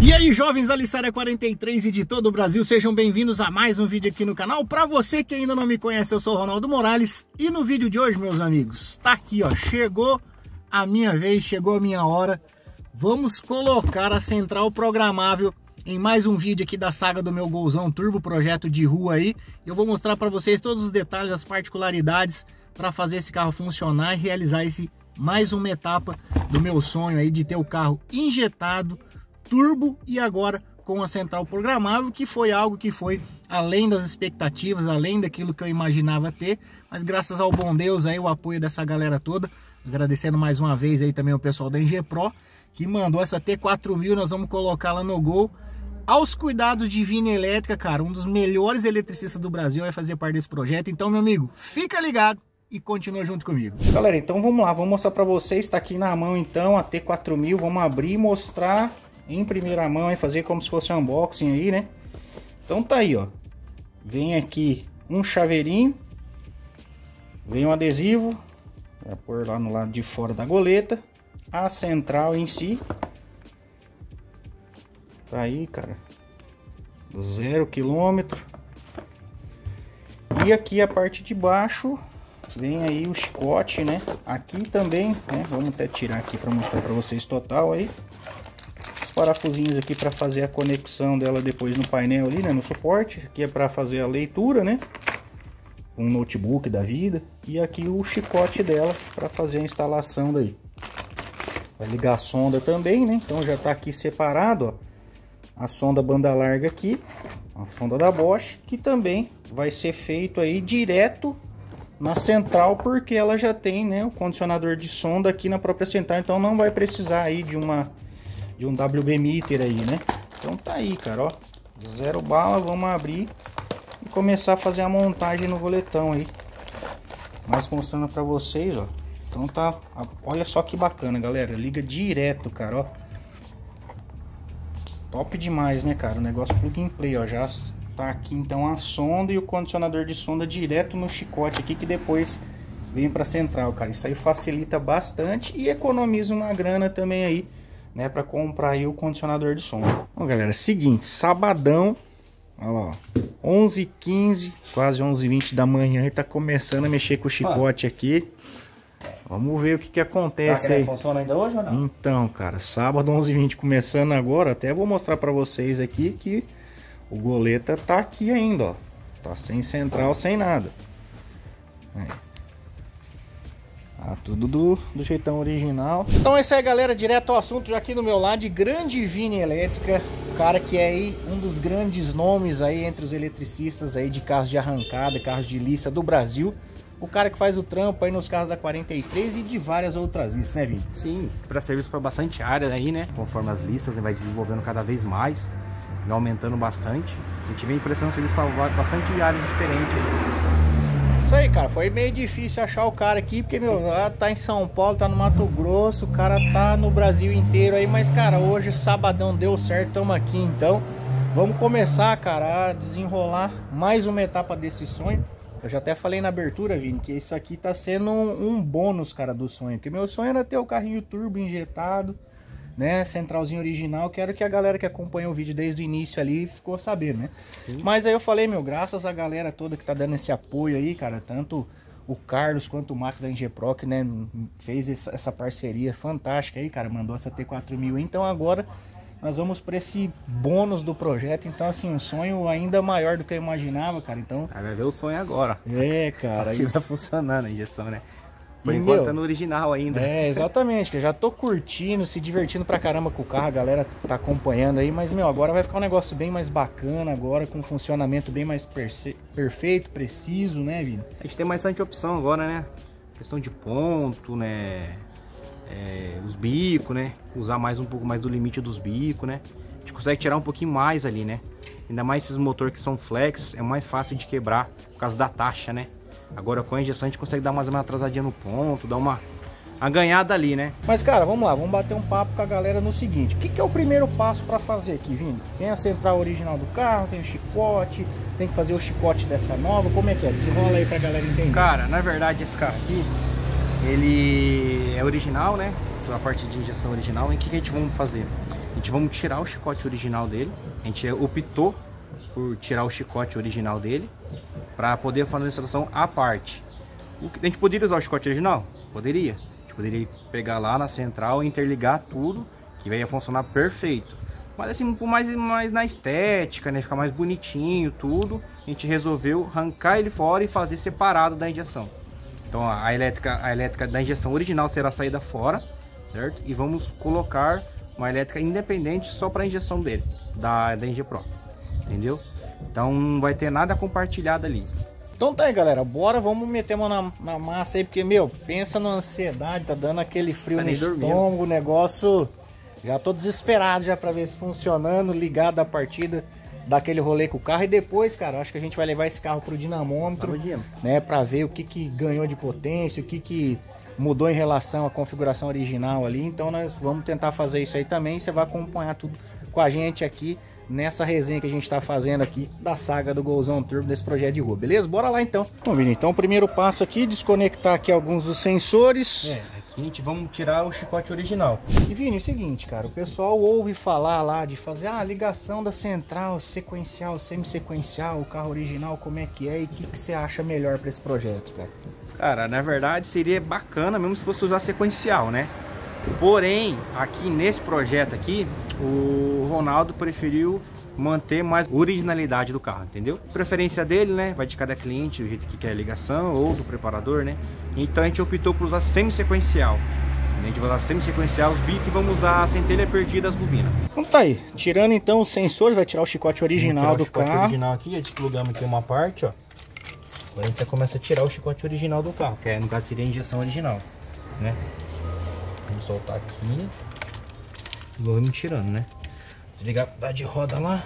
E aí, jovens da Lissária 43 e de todo o Brasil, sejam bem-vindos a mais um vídeo aqui no canal. Para você que ainda não me conhece, eu sou o Ronaldo Morales e no vídeo de hoje, meus amigos, tá aqui, ó, chegou a minha vez, chegou a minha hora. Vamos colocar a central programável em mais um vídeo aqui da saga do meu Golzão Turbo, projeto de rua aí. Eu vou mostrar para vocês todos os detalhes, as particularidades para fazer esse carro funcionar e realizar esse mais uma etapa do meu sonho aí de ter o carro injetado turbo e agora com a central programável, que foi algo que foi além das expectativas, além daquilo que eu imaginava ter, mas graças ao bom Deus aí, o apoio dessa galera toda, agradecendo mais uma vez aí também o pessoal da Engie Pro, que mandou essa T4000, nós vamos colocar lá no Gol, aos cuidados de Vina Elétrica, cara, um dos melhores eletricistas do Brasil vai fazer parte desse projeto, então meu amigo, fica ligado e continua junto comigo. Galera, então vamos lá, vou mostrar para vocês, está aqui na mão então a T4000, vamos abrir e mostrar em primeira mão e fazer como se fosse um unboxing aí, né? Então tá aí, ó. Vem aqui um chaveirinho. Vem um adesivo. Vai pôr lá no lado de fora da goleta. A central em si. Tá aí, cara. Zero quilômetro. E aqui a parte de baixo vem aí o chicote, né? Aqui também, né? Vamos até tirar aqui para mostrar para vocês total aí parafusinhos aqui para fazer a conexão dela depois no painel ali, né, no suporte. Aqui é para fazer a leitura, né? Um notebook da vida. E aqui o chicote dela para fazer a instalação daí. Vai ligar a sonda também, né? Então já está aqui separado, ó. A sonda banda larga aqui, a sonda da Bosch, que também vai ser feito aí direto na central, porque ela já tem, né, o condicionador de sonda aqui na própria central, então não vai precisar aí de uma de um WB meter aí, né? Então tá aí, cara, ó. Zero bala, vamos abrir e começar a fazer a montagem no roletão aí. Mas mostrando pra vocês, ó. Então tá, olha só que bacana, galera. Liga direto, cara, ó. Top demais, né, cara? O negócio plug and play, ó. Já tá aqui então a sonda e o condicionador de sonda direto no chicote aqui que depois vem pra central, cara. Isso aí facilita bastante e economiza uma grana também aí né, para comprar aí o condicionador de som. Bom, galera, seguinte, sabadão, olha lá, 11h15, quase 11h20 da manhã, e tá começando a mexer com o chicote ah. aqui. Vamos ver o que que acontece aí. Funciona ainda hoje ou não? Então, cara, sábado 11h20 começando agora, até vou mostrar para vocês aqui que o goleta tá aqui ainda, ó. Tá sem central, sem nada. Aí. Ah, tudo do, do jeitão original. Então é isso aí, galera. Direto ao assunto, já aqui no meu lado, de Grande Vini Elétrica. O cara que é aí um dos grandes nomes aí entre os eletricistas aí de carros de arrancada, carros de lista do Brasil. O cara que faz o trampo aí nos carros da 43 e de várias outras listas, né, Vini? Sim, para serviço para bastante área aí, né? Conforme as listas, ele vai desenvolvendo cada vez mais, aumentando bastante. A gente vem impressão serviço para bastante áreas diferentes isso aí, cara. Foi meio difícil achar o cara aqui, porque, meu, tá em São Paulo, tá no Mato Grosso, o cara tá no Brasil inteiro aí, mas, cara, hoje, sabadão, deu certo, tamo aqui, então. Vamos começar, cara, a desenrolar mais uma etapa desse sonho. Eu já até falei na abertura, Vini, que isso aqui tá sendo um, um bônus, cara, do sonho. Porque meu sonho era ter o carrinho turbo injetado, né, centralzinho original, que era que a galera que acompanha o vídeo desde o início ali ficou sabendo, né? Sim. Mas aí eu falei, meu, graças à galera toda que tá dando esse apoio aí, cara, tanto o Carlos quanto o Max da Ingepro, que, né, fez essa, parceria fantástica aí, cara, mandou essa T4000, então agora nós vamos para esse bônus do projeto, então assim, um sonho ainda maior do que eu imaginava, cara, então... Vai ver o sonho agora. É, cara. Aí... Tá funcionando a injeção, né? Por e, enquanto meu, tá no original ainda. É, exatamente, que eu já tô curtindo, se divertindo pra caramba com o carro, a galera tá acompanhando aí, mas, meu, agora vai ficar um negócio bem mais bacana agora, com um funcionamento bem mais perfeito, preciso, né, Vini? A gente tem mais bastante opção agora, né? Questão de ponto, né? É, os bicos, né? Usar mais um pouco mais do limite dos bicos, né? A gente consegue tirar um pouquinho mais ali, né? Ainda mais esses motores que são flex, é mais fácil de quebrar por causa da taxa, né? Agora com a injeção a gente consegue dar mais uma atrasadinha no ponto, dar uma, uma ganhada ali, né? Mas cara, vamos lá, vamos bater um papo com a galera no seguinte. O que, que é o primeiro passo para fazer aqui, Vini? Tem a central original do carro, tem o chicote, tem que fazer o chicote dessa nova, como é que é? Desenrola aí pra galera entender. Cara, na verdade esse carro aqui, ele é original, né? A parte de injeção original. E o que, que a gente vamos fazer? A gente vamos tirar o chicote original dele. A gente optou por tirar o chicote original dele para poder fazer a instalação à parte. A gente poderia usar o chicote original? Poderia. A gente poderia pegar lá na central e interligar tudo, que ia funcionar perfeito. Mas assim, mais, mais na estética, né? Ficar mais bonitinho, tudo. A gente resolveu arrancar ele fora e fazer separado da injeção. Então a elétrica, a elétrica da injeção original será saída fora, certo? E vamos colocar uma elétrica independente só para a injeção dele, da, da Engie Pro entendeu? Então não vai ter nada compartilhado ali. Então tá aí, galera. Bora, vamos meter mão na, na massa aí, porque, meu, pensa na ansiedade, tá dando aquele frio tá no estômago, o negócio... Já tô desesperado já pra ver se funcionando, ligado a partida daquele rolê com o carro. E depois, cara, acho que a gente vai levar esse carro pro dinamômetro, né? Pra ver o que que ganhou de potência, o que que mudou em relação à configuração original ali. Então nós vamos tentar fazer isso aí também. Você vai acompanhar tudo com a gente aqui nessa resenha que a gente está fazendo aqui da saga do Golzão Turbo desse projeto de rua, beleza? Bora lá então. Bom, Vini, então o primeiro passo aqui, desconectar aqui alguns dos sensores. É, aqui a gente vamos tirar o chicote original. E Vini, é o seguinte, cara, o pessoal ouve falar lá de fazer a ah, ligação da central sequencial, semi-sequencial, o carro original, como é que é e o que, que você acha melhor para esse projeto, cara? Cara, na verdade seria bacana mesmo se fosse usar sequencial, né? Porém, aqui nesse projeto aqui, o Ronaldo preferiu manter mais originalidade do carro, entendeu? Preferência dele, né? Vai de cada cliente, o jeito que quer a ligação ou do preparador, né? Então a gente optou por usar semi-sequencial. A gente vai usar semi-sequencial os bicos e vamos usar a centelha perdida as bobinas. Então tá aí, tirando então os sensores, vai tirar o chicote original do carro. o chicote original aqui, a gente plugamos aqui uma parte, ó. Agora a gente já começa a tirar o chicote original do carro, que é, no caso seria a injeção original, né? Soltar aqui. E vamos tirando, né? Desligar a de roda lá.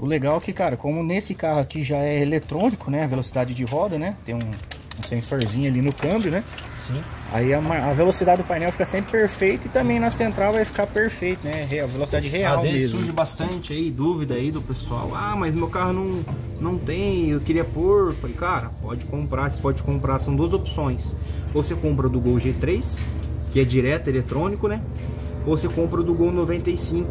O legal é que, cara, como nesse carro aqui já é eletrônico, né? A velocidade de roda, né? Tem um, um sensorzinho ali no câmbio, né? Sim. Aí a, a, velocidade do painel fica sempre perfeita e também na central vai ficar perfeito, né? A velocidade real Às vezes mesmo. surge bastante aí dúvida aí do pessoal. Ah, mas meu carro não, não tem, eu queria pôr. Falei, cara, pode comprar, você pode comprar, são duas opções. Ou você compra do Gol G3, que é direto eletrônico, né? Ou você compra do Gol 95,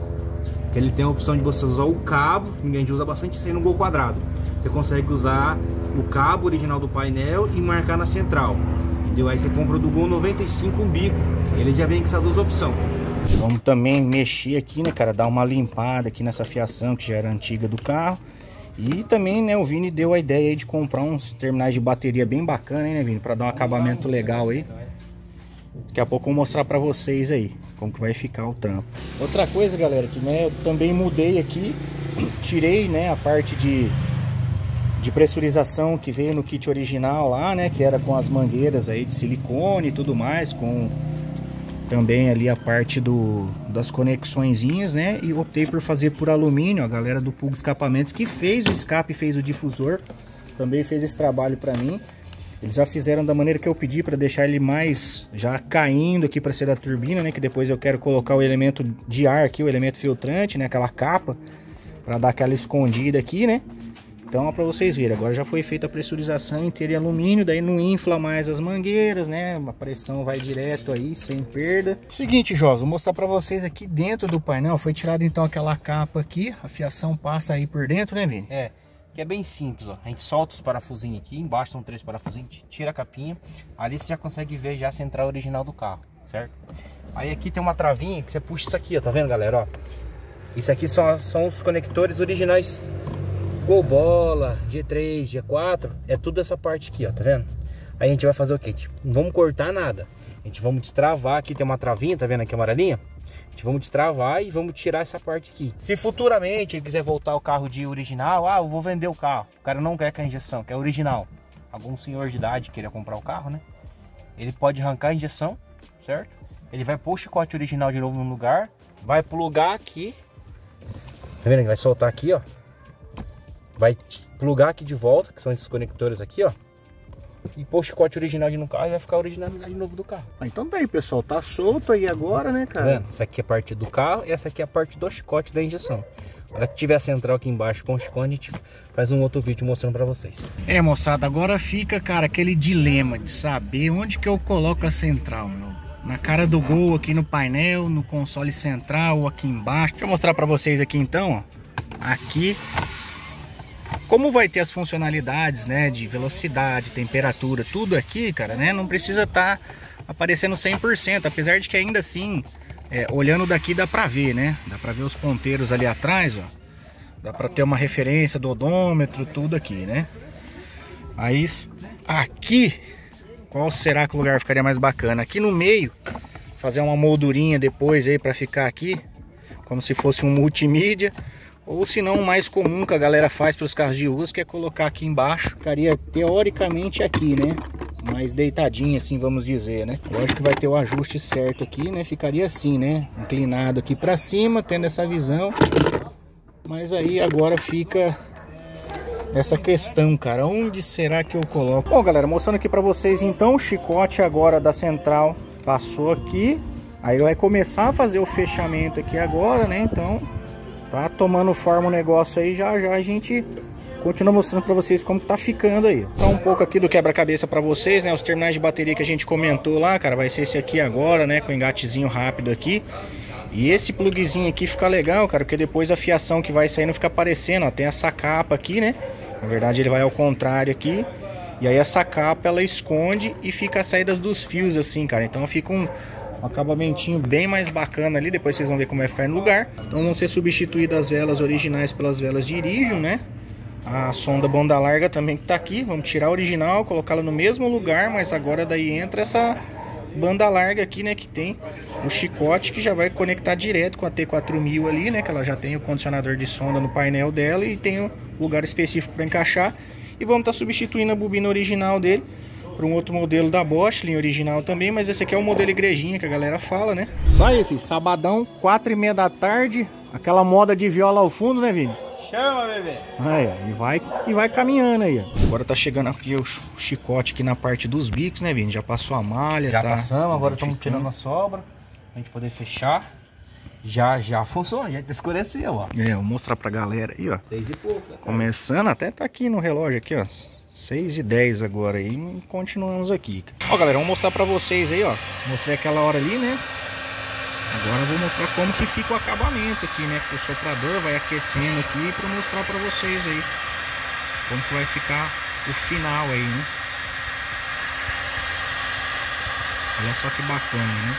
que ele tem a opção de você usar o cabo, ninguém usa bastante isso aí no Gol quadrado. Você consegue usar o cabo original do painel e marcar na central entendeu? Aí você compra o do Gol 95 um bico, ele já vem com essas duas opções. Vamos também mexer aqui, né, cara, dar uma limpada aqui nessa fiação que já era antiga do carro. E também, né, o Vini deu a ideia aí de comprar uns terminais de bateria bem bacana, né, Vini? Pra dar um acabamento legal aí. Daqui a pouco eu vou mostrar pra vocês aí como que vai ficar o trampo. Outra coisa, galera, que né, eu também mudei aqui, tirei, né, a parte de de pressurização que veio no kit original lá, né? Que era com as mangueiras aí de silicone e tudo mais, com também ali a parte do, das conexõezinhas, né? E optei por fazer por alumínio, a galera do Pug Escapamentos que fez o escape, fez o difusor, também fez esse trabalho para mim. Eles já fizeram da maneira que eu pedi para deixar ele mais já caindo aqui para ser da turbina, né? Que depois eu quero colocar o elemento de ar aqui, o elemento filtrante, né? Aquela capa para dar aquela escondida aqui, né? Então, para vocês verem, agora já foi feita a pressurização inteira em alumínio, daí não infla mais as mangueiras, né? A pressão vai direto aí, sem perda. Seguinte, Josa, vou mostrar para vocês aqui dentro do painel, foi tirado então aquela capa aqui, a fiação passa aí por dentro, né, Vini? É, que é bem simples, ó. A gente solta os parafusinhos aqui, embaixo são três parafusinhos, tira a capinha, ali você já consegue ver já a central original do carro, certo? Aí aqui tem uma travinha que você puxa isso aqui, ó, tá vendo, galera, ó? Isso aqui são, são os conectores originais Gol bola, G3, G4, é tudo essa parte aqui, ó, tá vendo? Aí a gente vai fazer o quê? Tipo, não vamos cortar nada. A gente vamos destravar, aqui tem uma travinha, tá vendo aqui amarelinha? A gente vamos destravar e vamos tirar essa parte aqui. Se futuramente ele quiser voltar o carro de original, ah, eu vou vender o carro. O cara não quer com a injeção, quer original. Algum senhor de idade queira comprar o carro, né? Ele pode arrancar a injeção, certo? Ele vai pôr o chicote original de novo no lugar, vai plugar aqui. Tá vendo? Ele vai soltar aqui, ó vai plugar aqui de volta, que são esses conectores aqui, ó. E pôr o chicote original no carro e vai ficar a originalidade novo do carro. Ah, então tá aí, pessoal. Tá solto aí agora, né, cara? Tá essa aqui é a parte do carro e essa aqui é a parte do chicote da injeção. Na hora que tiver a central aqui embaixo com o chicote, a gente faz um outro vídeo mostrando pra vocês. É, moçada, agora fica, cara, aquele dilema de saber onde que eu coloco a central, meu. Na cara do gol aqui no painel, no console central aqui embaixo. Deixa eu mostrar pra vocês aqui então, ó. Aqui como vai ter as funcionalidades, né, de velocidade, temperatura, tudo aqui, cara, né, não precisa estar tá aparecendo 100%, apesar de que ainda assim, é, olhando daqui dá pra ver, né, dá pra ver os ponteiros ali atrás, ó, dá pra ter uma referência do odômetro, tudo aqui, né. Aí, aqui, qual será que o lugar ficaria mais bacana? Aqui no meio, fazer uma moldurinha depois aí pra ficar aqui, como se fosse um multimídia, ou se não, o mais comum que a galera faz para os carros de uso, que é colocar aqui embaixo. Ficaria teoricamente aqui, né? Mais deitadinho assim, vamos dizer, né? Lógico que vai ter o ajuste certo aqui, né? Ficaria assim, né? Inclinado aqui para cima, tendo essa visão. Mas aí agora fica essa questão, cara. Onde será que eu coloco? Bom, galera, mostrando aqui para vocês então o chicote agora da central passou aqui. Aí vai começar a fazer o fechamento aqui agora, né? Então Tá tomando forma o negócio aí, já já a gente continua mostrando para vocês como tá ficando aí. Então um pouco aqui do quebra-cabeça para vocês, né? Os terminais de bateria que a gente comentou lá, cara, vai ser esse aqui agora, né? Com engatezinho rápido aqui. E esse plugzinho aqui fica legal, cara, porque depois a fiação que vai saindo fica aparecendo, ó. Tem essa capa aqui, né? Na verdade ele vai ao contrário aqui. E aí essa capa ela esconde e fica as saídas dos fios assim, cara. Então fica um um acabamentinho bem mais bacana ali, depois vocês vão ver como vai ficar no lugar. Então vão ser substituídas as velas originais pelas velas de Iridium, né? A sonda banda larga também que tá aqui, vamos tirar a original, colocá-la no mesmo lugar, mas agora daí entra essa banda larga aqui, né, que tem o chicote que já vai conectar direto com a T4000 ali, né, que ela já tem o condicionador de sonda no painel dela e tem o lugar específico para encaixar. E vamos estar tá substituindo a bobina original dele para um outro modelo da Bosch, linha original também, mas esse aqui é o modelo igrejinha que a galera fala, né? Sai, filho, sabadão, quatro e meia da tarde, aquela moda de viola ao fundo, né, Vini? Chama, bebê! Aí, e vai, e vai caminhando aí, Agora tá chegando aqui o chicote aqui na parte dos bicos, né, Vini? Já passou a malha, Já tá passamos, agora estamos tirando a sobra, pra gente poder fechar. Já, já funciona, já escureceu, ó. É, vou mostrar pra galera aí, ó. Seis e pouco, né, Começando, até tá aqui no relógio aqui, ó. 6 e 10 agora aí, continuamos aqui. Ó galera, vou mostrar pra vocês aí, ó. Mostrei aquela hora ali, né? Agora eu vou mostrar como que fica o acabamento aqui, né? Que o soprador vai aquecendo aqui pra mostrar pra vocês aí. Como que vai ficar o final aí, né? Olha só que bacana, né?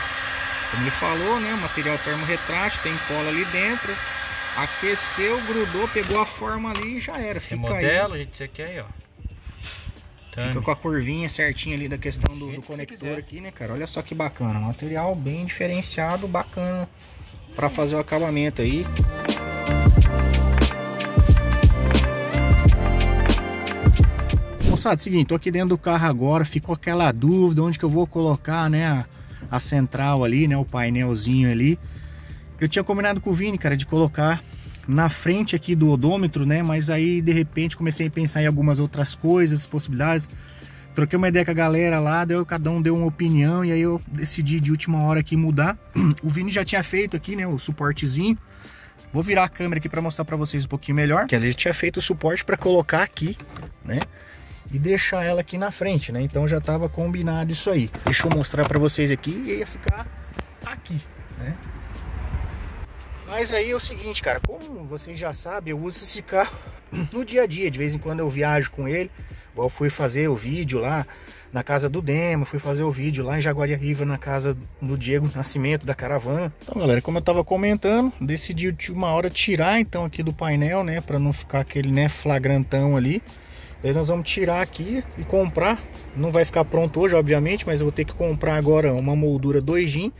Como ele falou, né? O material termorretrátil, tem cola ali dentro. Aqueceu, grudou, pegou a forma ali e já era. Fica Tem modelo, aí. gente, você quer aí, ó. Fica com a curvinha certinha ali da questão do, do conector aqui, né, cara? Olha só que bacana. Material bem diferenciado, bacana para fazer o acabamento aí. Moçada, seguinte, tô aqui dentro do carro agora, ficou aquela dúvida onde que eu vou colocar, né, a, a central ali, né, o painelzinho ali. Eu tinha combinado com o Vini, cara, de colocar na frente aqui do odômetro, né? Mas aí de repente comecei a pensar em algumas outras coisas, possibilidades. Troquei uma ideia com a galera lá, deu, cada um deu uma opinião e aí eu decidi de última hora aqui mudar. O Vini já tinha feito aqui, né, o suportezinho. Vou virar a câmera aqui para mostrar para vocês um pouquinho melhor. Que ele tinha feito o suporte para colocar aqui, né? E deixar ela aqui na frente, né? Então já estava combinado isso aí. Deixa eu mostrar para vocês aqui e ia ficar aqui, né? Mas aí é o seguinte, cara, como vocês já sabem, eu uso esse carro no dia a dia. De vez em quando eu viajo com ele. Igual fui fazer o vídeo lá na casa do Demo, fui fazer o vídeo lá em Jaguariúna na casa do Diego Nascimento da Caravan. Então, galera, como eu tava comentando, decidi de uma hora tirar então aqui do painel, né, para não ficar aquele, né, flagrantão ali. Aí nós vamos tirar aqui e comprar. Não vai ficar pronto hoje, obviamente, mas eu vou ter que comprar agora uma moldura 2 GIN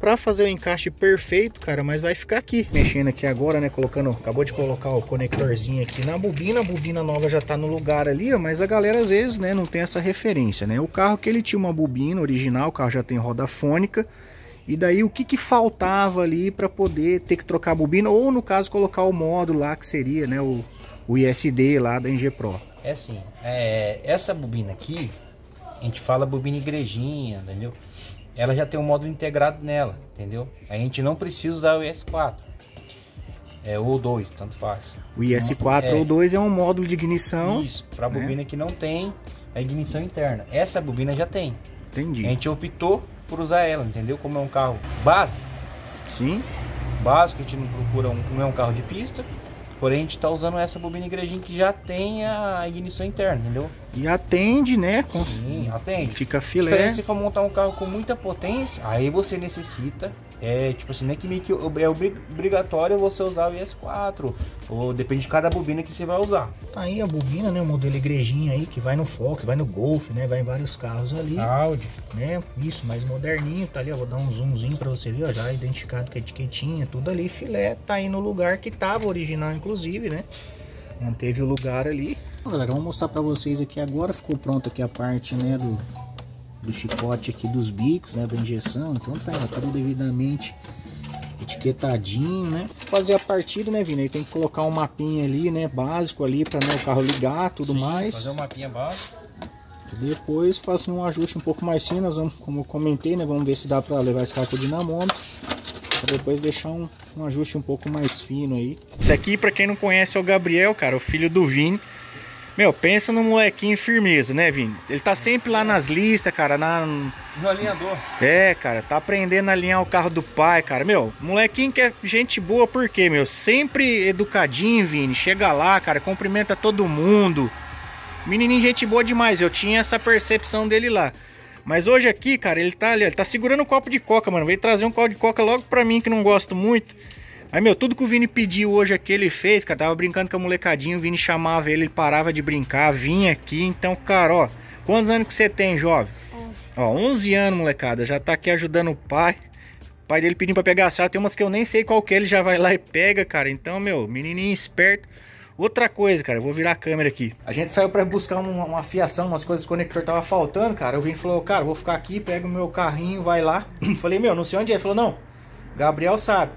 Pra fazer o encaixe perfeito, cara, mas vai ficar aqui. Mexendo aqui agora, né, colocando, acabou de colocar o conectorzinho aqui na bobina, a bobina nova já tá no lugar ali, ó, mas a galera às vezes, né, não tem essa referência, né. O carro que ele tinha uma bobina original, o carro já tem roda fônica, e daí o que que faltava ali para poder ter que trocar a bobina, ou no caso colocar o módulo lá, que seria, né, o, o ISD lá da NG Pro. É assim, é, essa bobina aqui, a gente fala bobina igrejinha, entendeu? Ela já tem um módulo integrado nela, entendeu? A gente não precisa usar o ES4. É, ou dois, tanto faz. O IS4 É. ou 2 é um módulo de ignição. Isso, pra né? bobina que não tem a ignição interna. Essa bobina já tem. Entendi. A gente optou por usar ela, entendeu? Como é um carro básico, Sim. básico, a gente não procura um, não é um carro de pista. Porém, a gente tá usando essa bobina igrejinha que já tem a ignição interna, entendeu? E atende, né? Com... Sim, atende. Fica Diferente filé. se for montar um carro com muita potência, aí você necessita, é tipo assim, não é que meio que é obri- obrigatório você usar o IS4, ou depende de cada bobina que você vai usar. Tá aí a bobina, né? O modelo igrejinha aí, que vai no Fox, vai no Golf, né? Vai em vários carros ali, Audi. né? Isso, mais moderninho, tá ali, ó. Vou dar um zoomzinho pra você ver, ó. Já identificado com a etiquetinha, tudo ali, filé. Tá aí no lugar que tava original, inclusive, né? Manteve o lugar ali. Bom, galera, vamos mostrar pra vocês aqui agora. Ficou pronto aqui a parte, né? Do, do chicote aqui dos bicos, né? Da injeção. Então tá, ó, tudo devidamente etiquetadinho, né? Fazer a partida, né, Vini? Aí tem que colocar um mapinha ali, né? Básico ali pra né, o carro ligar, tudo Sim, mais. Fazer um mapinha básico. Depois faço um ajuste um pouco mais fino, nós vamos, como eu comentei, né? Vamos ver se dá pra levar esse carro com o dinamômetro. Pra depois deixar um, um ajuste um pouco mais fino aí. Esse aqui, pra quem não conhece, é o Gabriel, cara, o filho do Vini. Meu, pensa no molequinho firmeza, né, Vini? Ele tá sempre lá nas listas, cara, na, No alinhador. é, cara, tá aprendendo a alinhar o carro do pai, cara. Meu, molequinho que é gente boa, por quê, meu? Sempre educadinho, Vini. Chega lá, cara, cumprimenta todo mundo. Menininho, gente boa demais. Eu tinha essa percepção dele lá. Mas hoje aqui, cara, ele tá ali, ele tá segurando um copo de coca, mano. Veio trazer um copo de coca logo pra mim, que não gosto muito. Aí, meu, tudo que o Vini pediu hoje aqui, ele fez, cara. Tava brincando com a molecadinha, o Vini chamava ele, ele parava de brincar, vinha aqui. Então, cara, ó, quantos anos que você tem, jovem? Ó, 11 anos, molecada, já tá aqui ajudando o pai. O pai dele pedindo pra pegar a sala. Tem umas que eu nem sei qual que é, ele já vai lá e pega, cara. Então, meu, menininho esperto. Outra coisa, cara, eu vou virar a câmera aqui. A gente saiu pra buscar uma, uma fiação, umas coisas, o conector tava faltando, cara. O Vini falou, cara, vou ficar aqui, pega o meu carrinho, vai lá. Falei, meu, não sei onde é. Ele falou, não, Gabriel sabe.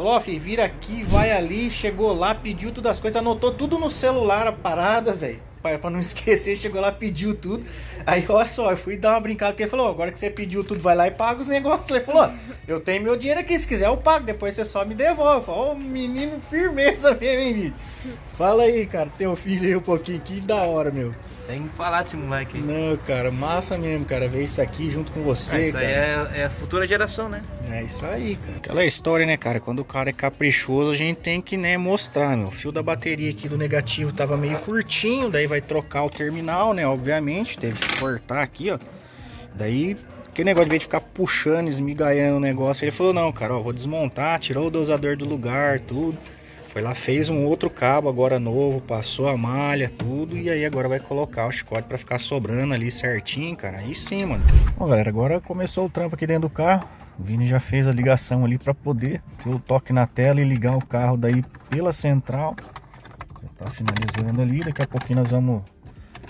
Falou, ó, vira aqui, vai ali, chegou lá, pediu todas as coisas, anotou tudo no celular a parada, velho. Pra não esquecer, chegou lá, pediu tudo. Aí, olha só, eu fui dar uma brincada, porque ele falou, agora que você pediu tudo, vai lá e paga os negócios. Ele falou, eu tenho meu dinheiro aqui, se quiser eu pago, depois você só me devolve. Ó, menino firmeza mesmo, hein? Fala aí, cara, teu filho aí um pouquinho, que da hora, meu. Tem que falar desse moleque aí. Não, cara, massa mesmo, cara, ver isso aqui junto com você, Ah, isso cara. aí é, é a futura geração, né? É isso aí, cara. Aquela história, né, cara? Quando o cara é caprichoso, a gente tem que, né, mostrar, meu. O fio da bateria aqui do negativo tava meio curtinho, daí vai trocar o terminal, né? Obviamente, teve que cortar aqui, ó. Daí, aquele negócio de vez de ficar puxando, esmigalhando o negócio, ele falou, não, cara, ó, vou desmontar, tirou o dosador do lugar, tudo. Foi lá, fez um outro cabo agora novo, passou a malha, tudo, e aí agora vai colocar o chicote pra ficar sobrando ali certinho, cara. Aí sim, mano. Bom, galera, agora começou o trampo aqui dentro do carro. O Vini já fez a ligação ali pra poder ter o toque na tela e ligar o carro daí pela central. Já tá finalizando ali, daqui a pouquinho nós vamos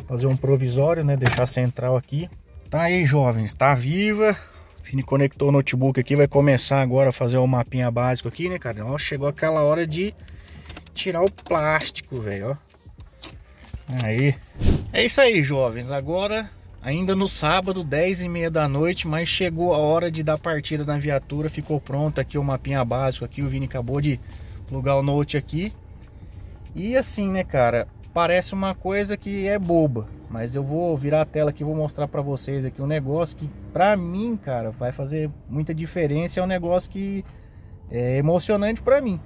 fazer um provisório, né? Deixar a central aqui. Tá aí, jovens, tá viva. Vini conectou o notebook aqui, vai começar agora a fazer o mapinha básico aqui, né, cara? Ó, chegou aquela hora de tirar o plástico, velho, ó. Aí. É isso aí, jovens. Agora, ainda no sábado, 10 e meia da noite, mas chegou a hora de dar partida na viatura. Ficou pronto aqui o mapinha básico aqui. O Vini acabou de plugar o note aqui. E assim, né, cara? Parece uma coisa que é boba, mas eu vou virar a tela aqui vou mostrar pra vocês aqui um negócio que pra mim, cara, vai fazer muita diferença, é um negócio que é emocionante pra mim.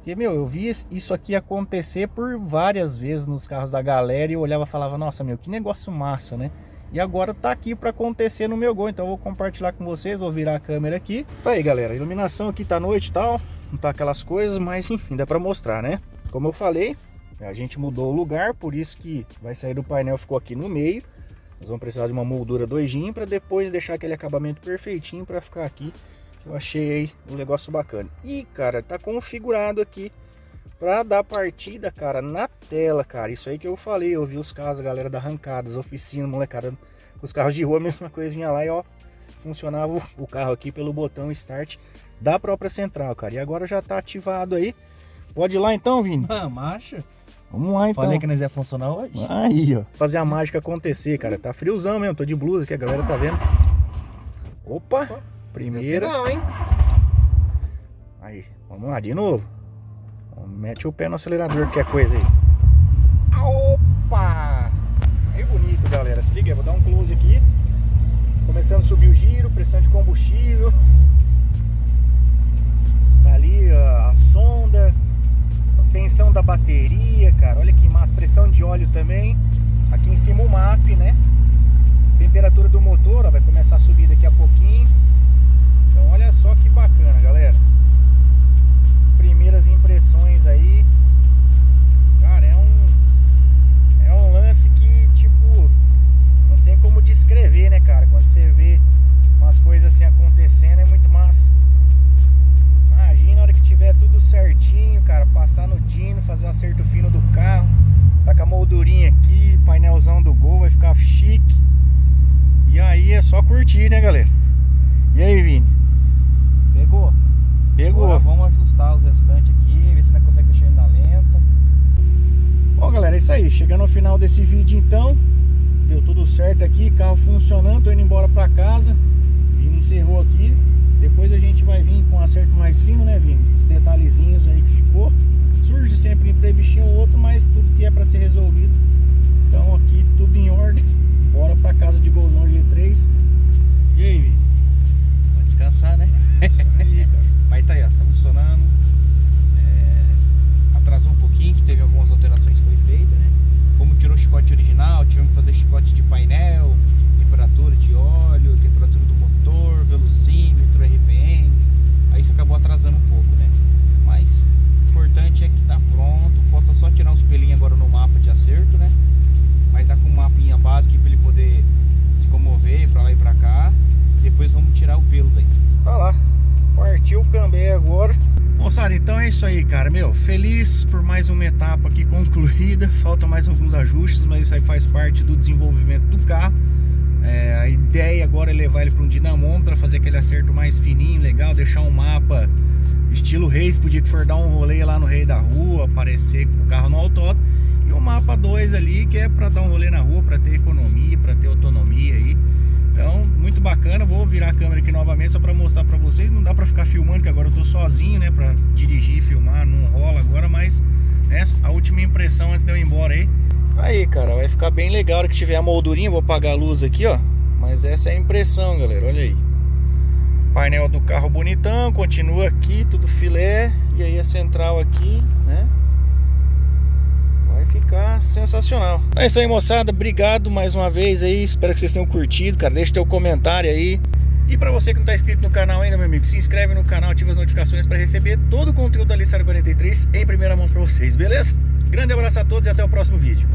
Porque, meu, eu vi isso aqui acontecer por várias vezes nos carros da galera e eu olhava e falava, nossa, meu, que negócio massa, né? E agora tá aqui pra acontecer no meu gol, então eu vou compartilhar com vocês, vou virar a câmera aqui. Tá aí, galera, a iluminação aqui tá noite e tal, não tá aquelas coisas, mas enfim, dá pra mostrar, né? Como eu falei, a gente mudou o lugar, por isso que vai sair do painel, ficou aqui no meio. Nós vamos precisar de uma moldura doidinho para depois deixar aquele acabamento perfeitinho para ficar aqui. Eu achei aí um negócio bacana. E, cara, tá configurado aqui para dar partida, cara, na tela, cara. Isso aí que eu falei, eu vi os carros, a galera da arrancadas, oficina, molecada, os carros de rua, a mesma coisa, vinha lá e ó, funcionava o- carro aqui pelo botão start da própria central, cara. E agora já tá ativado aí. Pode ir lá então, Vini? Ah, macho. Vamos lá então. Falei que nós ia funcionar hoje. Aí, ó. Fazer a mágica acontecer, cara. Tá friozão mesmo, tô de blusa que a galera tá vendo. Opa! Primeira. Não, hein? Aí, vamos lá, de novo. Mete o pé no acelerador, que é coisa aí. Opa! É bonito, galera. Se liga, eu vou dar um close aqui. Começando a subir o giro, pressão de combustível. Tá ali a, a sonda, a tensão da bateria, cara. Olha que massa, pressão de óleo também. Aqui em cima o MAP, né? Temperatura do motor, ó, vai começar a seleções Chegando ao final desse vídeo, então. Deu tudo certo aqui, carro funcionando, tô indo embora pra casa. Vini encerrou aqui. Depois a gente vai vir com um acerto mais fino, né, Vini? Os detalhezinhos aí que ficou. Surge sempre imprevistinho ou outro, mas tudo que é pra ser resolvido. Então aqui tudo em ordem. Bora pra casa de Golzão G3. E aí, Vini? Pode descansar, né? Isso aí, cara. Mas tá aí, ó, tá funcionando. É, atrasou um pouquinho, que teve algumas alterações que foi feita, tivemos que fazer chicote de painel, isso aí, cara. Meu, feliz por mais uma etapa aqui concluída. Faltam mais alguns ajustes, mas isso aí faz parte do desenvolvimento do carro. É, a ideia agora é levar ele para um dinamômetro para fazer aquele acerto mais fininho, legal, deixar um mapa estilo Reis, podia que for dar um rolê lá no Rei da Rua, aparecer com o carro no autódromo. E o mapa 2 ali, que é para dar um rolê na rua, para ter economia, para ter autonomia aí. Então, muito bacana. Vou virar a câmera aqui novamente só para mostrar para vocês. Não dá para ficar filmando, que agora eu tô sozinho, né, para dirigir filmar, não rola agora, mas né, a última impressão antes de eu ir embora aí. Aí, cara, vai ficar bem legal hora que tiver a moldurinha. Vou apagar a luz aqui, ó. Mas essa é a impressão, galera. Olha aí. Painel do carro bonitão, continua aqui, tudo filé. E aí a central aqui, né? Ficar sensacional. É isso aí, moçada. Obrigado mais uma vez aí. Espero que vocês tenham curtido, cara. Deixa teu comentário aí. E para você que não está inscrito no canal ainda, meu amigo, se inscreve no canal, ativa as notificações para receber todo o conteúdo da Lissara 43 em primeira mão para vocês, beleza? Grande abraço a todos e até o próximo vídeo.